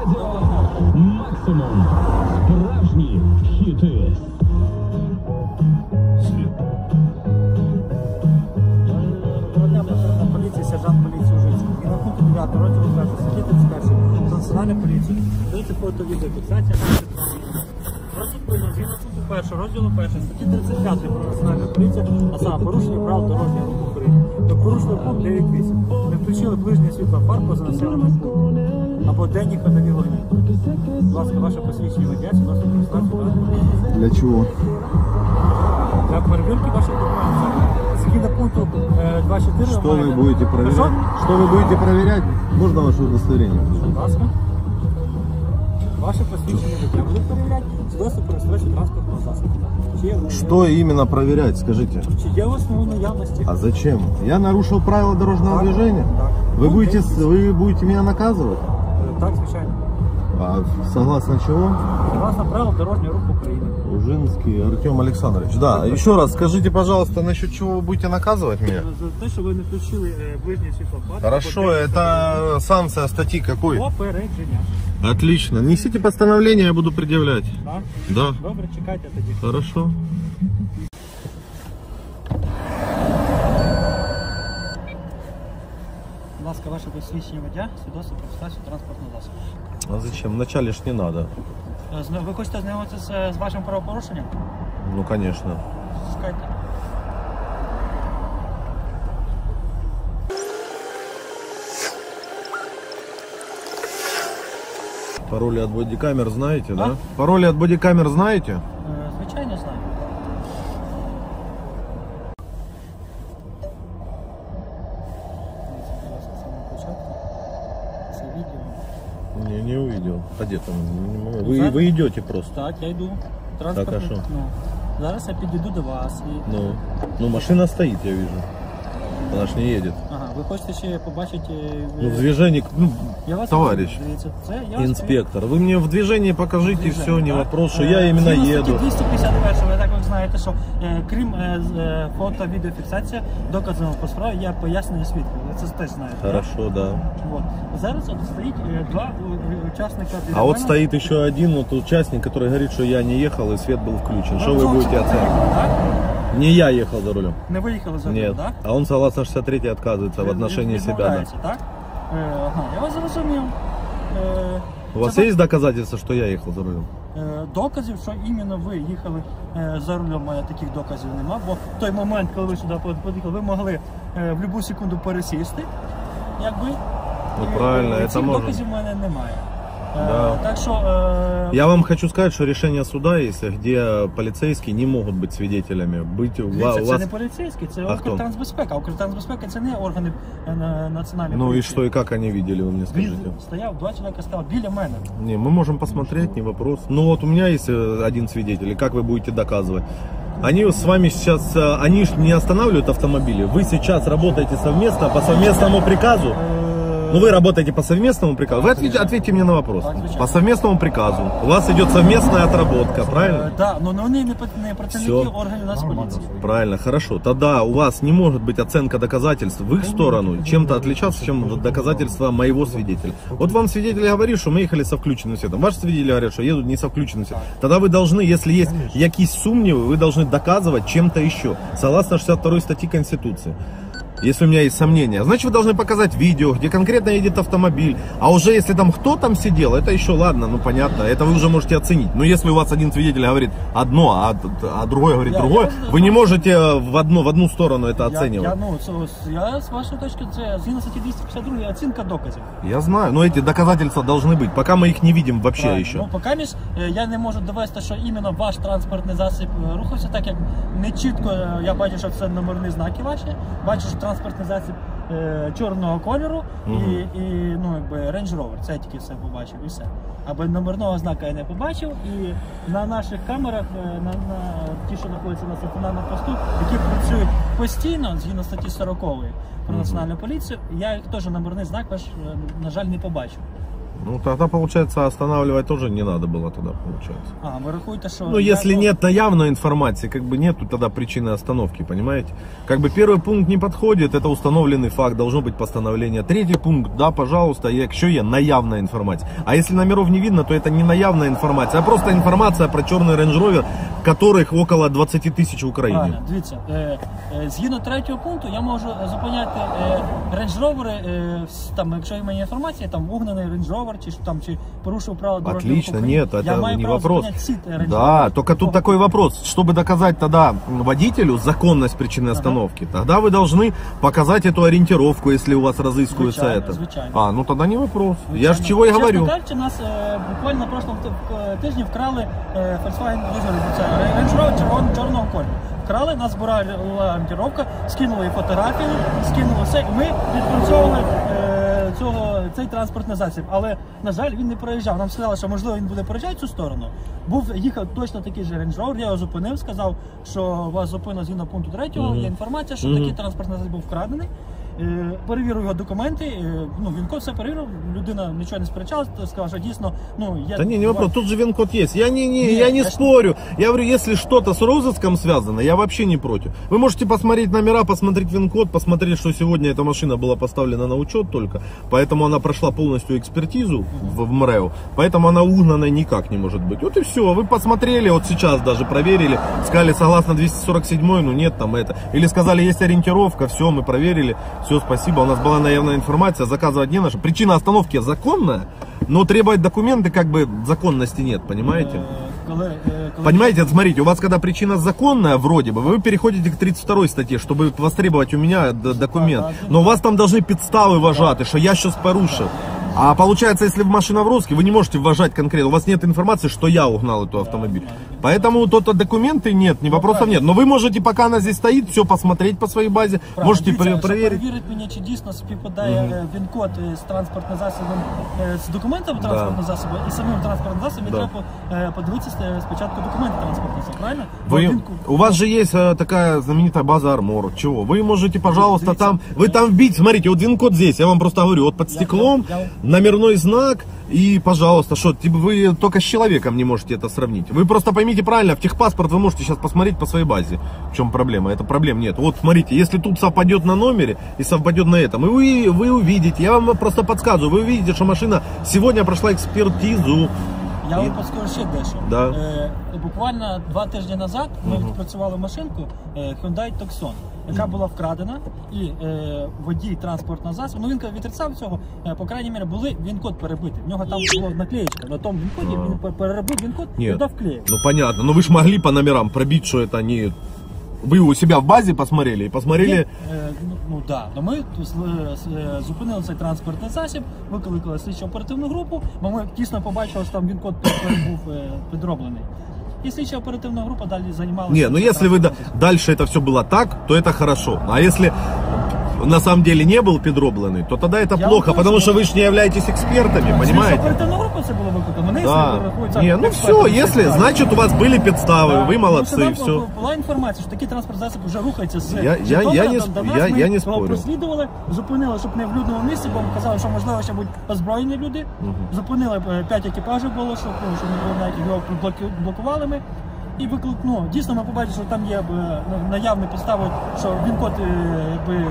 Радіо Максимум. Справжні хіти. сержант поліції Ужицький. І на пункту 9 розділу 1 статті 31 про національну поліцію. Дивіться фото відеофіксація. Прийняв згідно пункту 1 розділу 1 статті 35 про національну поліцію, а саме порушення правил дорожнього руху України. Ви порушили пункт 9.8. Не включили ближнє світло фар поза населеним пунктом. Або денні ходові вогні. Будь ласка, ваше посвідчення водія, власне, користуватися Для чего? для перевірки ваших документів. Згідно пункту е, 24 Что вы маєте- будете проверять? Що? Что вы будете проверять? Можно ваше удостоверение? Будь ласка. Ваше посвідчення водія будуть перевіряти свідоцтво про реєстрацію транспортного засобу. Чи є, Что именно проверять, скажите? чи є у вас в наявності? А зачем? Я нарушил правила дорожного Так, движения? так. Вы Ну, будете, десь- вы будете меня наказывать? Е, Так, звичайно. А согласно чего? Власне правил дорожнього руху України. Ужинский Артем Александрович. Да, еще раз скажите, пожалуйста, насчет чего вы будете наказывать меня? За те, що ви не включили е, ближнє світлофар. Хорошо, это санкция статьи какой? Попередження. Отлично. Несите постановление, я буду предъявлять. Так? Да. Добре, чекайте тоді. Хорошо. ласка, ваше посвідчення водія, свідоцтво про реєстрацію транспортного засобу. А зачем? Вначале ж не надо. Е, зна- Ви хочете знайомитися з вашим правопорушенням? Ну, конечно. Чекайте. Пароли от бодикамер знаете, да? А? Пароли от бодикамер знаете? Це відео. Не, не увидел. А где там? Не могу. Ну, Вы, за- вы идете просто. Так, я йду. Так, а Транспортний. що? ну, зараз я підійду до вас і. Ну, ну машина стоит, я вижу. Она ж не едет. Ага, ви хочете ще побачити. е, Ну, в движении, ну, я вас товарищ, Дивіться, це я вас- инспектор, вы мне в движении покажите Движение, все, не так? вопрос, что Е, я именно згідно еду. статті 251, ви так ви знаєте, що е, крім е, з- е, фото, відеофіксація, доказами по справі є пояснення свідків. Ви це теж знаєте. так? Хорошо, да. Вот. Зараз от стоїть е, два е, учасника. біля А вот мене. стоит еще один вот участник, который говорит, что я не ехал и свет был включен. Ви Что вы в будете зовсім не оценивать? їхали, так? Не я ехал за рулем. Не виїхали за Нет. рулем, так? А он согласно 63 отказывается в Від- отношении від- себя. Да. відмовляється, так? Е, ага, я вас зрозумів. Е, У вас це есть доказательства, что я ехал за рулем? Е, Доказів, що іменно ви їхали е, за рулем, у мене таких доказів нема, бо в той момент, коли ви сюди під'їхали, ви могли е, в будь-яку секунду пересісти, якби. Ну, І, правильно, е, це цих можна. доказів в мене немає. Е, Да. Так що е, Я вам хочу сказать, что решение суда есть, где полицейские не могут быть свидетелями. Быть у ва- дивіться, у це вас... не поліцейський, це А хто? Укртрансбезпека. Укртрансбезпека це не органи е, на- національної Ну и поліції. что, и как они видели, вы мне скажите? Він стояв, два чоловіка став біля мене. Не, мы можем посмотреть, не вопрос. Ну вот у меня есть э, один свидетель, и как вы будете доказывать? Они с вами сейчас, э, они ж не останавливают автомобили. Вы сейчас работаете совместно по совместному приказу. Е, Ну вы работаете по совместному приказу. Вы ответьте, ответьте мне на вопрос. Так, звичайно. По совместному приказу. У вас идет совместная отработка, правильно? Е, Да, ну вони не, пр- не працівники Всьо. органів Нацполіції. Правильно, хорошо. Тогда у вас не может быть оценка доказательств в их сторону чем-то отличаться, чем доказательства моего свидетеля. Вот вам свидетель говорит, что мы ехали со включенным светом. Ваш свидетель говорит, что едут не со включенным светом. Тогда вы должны, если есть якісь сумнівы, вы должны доказывать чем-то еще. Согласно 62 статьи Конституции. Если у меня есть сомнения, значит вы должны показать видео, где конкретно едет автомобиль. А уже если там кто там сидел, это еще ладно, ну понятно, это вы уже можете оценить. Но если у вас один свидетель говорит одно, а, а другой говорит Я- другое, я- вы не можете в одну, в одну сторону это Я, оценивать. я, ну, це, ось, я з вашої точки, це згідно статті 252 оцінка доказів. Я знаю, но эти доказательства должны быть, пока мы их не видим вообще Правильно. еще. Ну, поки між, е, я не можу довести, що іменно ваш транспортний засіб е, рухався, так як не чітко е, я бачу, що це номерні знаки ваші, бачу, що транспортний засіб е, чорного кольору і, Мгм. і ну, якби Range Rover. Це я тільки все побачив і все. Аби номерного знака я не побачив, і на наших камерах, е, на, на ті, що знаходяться на стаціонарному посту, які працюють постійно, згідно статті 40 про національну поліцію, я їх теж номерний знак ваш, е, на жаль, не побачив. Ну, тогда, получается, останавливать тоже не надо было тогда, получается. А, ви рахуєте, що... Ну, я- если нет наявной информации, как бы нету тогда причины остановки, понимаете? Как бы первый пункт не подходит, это установленный факт, должно быть постановление. Третий пункт, да, пожалуйста, якщо є наявная информация. А если номеров не видно, то это не наявная информация, а просто информация про черный Range Rover, которых около 20 тысяч в Украине. Правильно, дивіться, е, е, згідно третього пункту я можу зупиняти е, рейндж-ровери, е, с- там, якщо є в мене інформація, там угнаний рейндж-ровер, чи, що там, чи порушив правила дорожнього Отлично, руху України. нет, я это маю не право вопрос. зупиняти всі рейндж-ровери. Да, только тут такой вопрос. Чтобы доказать тогда водителю законность причины остановки, тогда вы должны показать эту ориентировку, если у вас разыскивается Звичайно, это. звичайно. А, ну тогда не вопрос. Я Звичайно. же чего и Чесно говорю. кажучи, нас е, буквально на прошлому т- е, тижні вкрали е, Volkswagen Lizard, це Range Rover чорного кольору. Вкрали, нас була орієнтировка, скинули фотографії, скинули все, і ми відпрацьовували е, цього, цей транспортний засіб. Але, на жаль, він не проїжджав. Нам сказали, що можливо він буде проїжджати цю сторону. Був їхав точно такий же Range Rover, я його зупинив, сказав, що вас зупинено згідно пункту 3, є інформація, що такий транспортний засіб був вкрадений. Е, Перевірив його документи, е, ну він все перевірив, людина нічого не сперечалась, сказала, що дійсно, ну я Да не, не вопрос, тут же ВИН-код есть. Я не, не, Нет, я не конечно. спорю. Я говорю, если что-то с розыском связано, я вообще не против. Вы можете посмотреть номера, посмотреть ВИН-код, посмотреть, что сегодня эта машина была поставлена на учет только, поэтому она прошла полностью экспертизу в, в МРЭО, поэтому она угнанной никак не может быть. Вот и все, вы посмотрели, вот сейчас даже проверили, сказали, согласно 247, ну нет там это. Или сказали, есть ориентировка, все, мы проверили, все, спасибо, у нас была наявная информация, заказывать не на что. Причина остановки законная, но требовать документы как бы законности нет, понимаете? коли, коли Понимаете, смотрите, у вас когда причина законная, вроде бы, вы переходите к 32 статье, чтобы востребовать у меня документ. Но у вас там должны подставы вважати, что я сейчас порушил. А получается, если машина в розыске, вы не можете вважать конкретно. У вас нет информации, что я угнал эту автомобиль. Поэтому то-то документы нет, ни вопросов нет. Но вы можете, пока она здесь стоит, все посмотреть по своей базе, Правильно. можете Дивіться, пре- щоб проверить. перевірити мені, чи дійсно співпадає е, він-код е, з транспортним засобом, е, з документами транспортного засобу і самим транспортним засобом, Да. треба е, подивитися е, спочатку документи транспортного засобу, правильно? Бо Вы, він- у вас же есть э, такая знаменитая база Армор. Чего? Вы можете, пожалуйста, Видите, там, вы там вбить, смотрите, вот вин-код здесь, я вам просто говорю, вот под Я- стеклом, я- я- номерной знак, и, пожалуйста, что, типа, вы только с человеком не можете это сравнить. Вы просто поймите правильно, в техпаспорт вы можете сейчас посмотреть по своей базе. В чем проблема? Это проблем нет. Вот смотрите, если тут совпадет на номере и совпадет на этом, и вы, вы увидите, я вам просто подсказываю, вы увидите, что машина сегодня прошла экспертизу. Я І- вам подскажу ще дещо. Да. Е, буквально два тижні назад ми відпрацювали машинку е, Hyundai Tucson, яка була вкрадена, і е, водій транспортного засобу, ну він відрицав цього, е, по крайній мірі, були він-код перебитий. В нього там була наклеєчка на тому він-коді, він пер- переробив він-код і Нет. дав клеїв. Ну понятно, но вы же могли по номерам пробить, что это они... Вы у себя в базе посмотрели и посмотрели... Є, е, ну, ну да, то ми тут, е, с- е, зупинили цей транспортний засіб, викликали слідчо оперативну групу, бо ми дійсно побачили, що там він код був е, підроблений. І слідча оперативна група далі займалася. Не, ну если вы да- дальше это все было так, то это хорошо. А если на самом деле не был подробленный, то тогда это Я плохо, вам потому точно что вы же не являетесь экспертами, Слідча понимаете? оперативна група це було викликано. Вони Да. рахуються Не, ну експертами все, в цій если, справі. значит у вас были подставы, Да. вы Тому що молодцы, нам все. Була інформація, що такий транспорт засіб вже рухається з Я- я- Житомира я не до- сп- до нас. я- Ми я не його спорю. прослідували, зупинили, щоб не в людному місці, бо казали, що можливо ще будуть озброєні люди. Зупинили е, п'ять екіпажів було, щоб, ну, щоб не було ніяких його блоки- блокували ми. І виклик, ну, дійсно ми побачили, що там є е, наявні підстави, що він код е, якби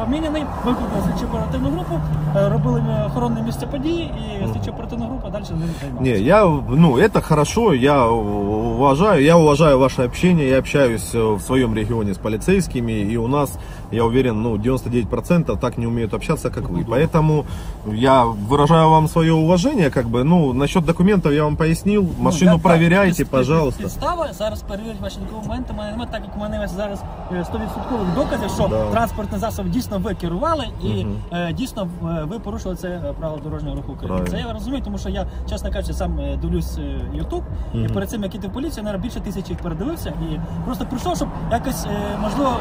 поміняний, викликали слідчу оперативну групу, е, робили ми охоронне місце події, і слідча оперативна група далі ним займалася. Не, я, ну, это хорошо, я уважаю, я уважаю ваше общение, я общаюсь э, в своем регионе с полицейскими, и у нас, я уверен, ну, 99% так не умеют общаться, как вы. Поэтому я выражаю вам свое уважение, как бы, ну, насчет документов я вам пояснил, машину Ну, я- проверяйте, під- пожалуйста. Підстава зараз перевірять ваші документи. У мене немає, так як у мене зараз е, 100% доказів, що Да. транспортний засіб дійсно ви керували і е, дійсно е, ви порушили це е, правило дорожнього руху України. Правильно. Це я розумію, тому що я, чесно кажучи, сам е, дивлюсь е, YouTube, і перед цим як іти в поліцію, я більше тисячі їх передивився і просто прийшов, щоб якось е, можливо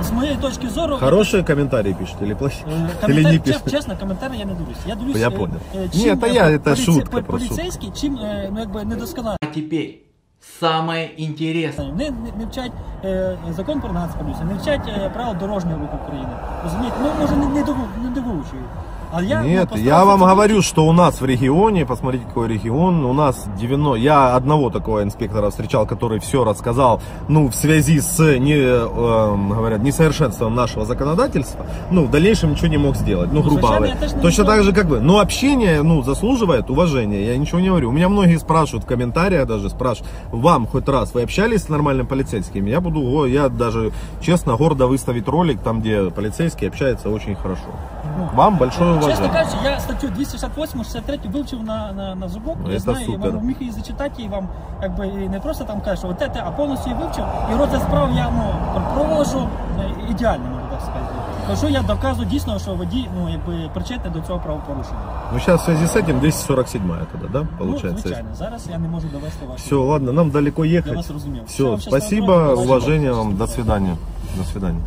е, з моєї точки зору. Хорошие комментарии пишете или плохие? Е, Или не коментар- пишете? чес- Чесно, коментарі я не дивлюсь. Я дивлюсь, Я е, понял. е, Ні, чим, та е, я- це поліці- шутка, полі- просто Поліцейські, чим е, ну, якби недосконалі. А теперь самое интересное. Не, не, не вчать е, закон про нацполіцію, не вчать е, правил дорожнього руху України. Розумієте? Ну може не, не, дову- не довивчують. А я, ну, Нет, постарался я вам тебе- говорю, что у нас в регионе, посмотрите, какой регион, у нас 90, я одного такого инспектора встречал, который все рассказал, ну, в связи с, не, эм, говорят, несовершенством нашего законодательства, ну, в дальнейшем ничего не мог сделать, ну, Ну, грубо совершенно говоря. я тоже не Точно знаю. так же, как вы. Но общение, ну, заслуживает уважения, я ничего не говорю. У меня многие спрашивают в комментариях даже, спрашивают, вам хоть раз вы общались с нормальным полицейским? Я буду, о, я даже, честно, гордо выставить ролик, там, где полицейский общается очень хорошо. Вам большое Чесно уважение. кажучи, я статтю 268, 63 вивчив на, на, на зубок. Ну, я це знаю, супер. і вам міг її зачитати, і вам якби і не просто там кажу, от це, а повністю її вивчив, і розгляд справ я ну, провожу е, ідеально, сказати. Кажу, я доказую дійсно, що водій ну, якби, причетний до цього правопорушення. Ну, сейчас в связи с этим 247 тогда, да, Ну, получается? звичайно, зараз я не можу довести вашу. Все, ладно, нам далеко ехать. Я вас разумел. Всё, Все, счастливого спасибо, спасибо. вам, до свидания. До свидания.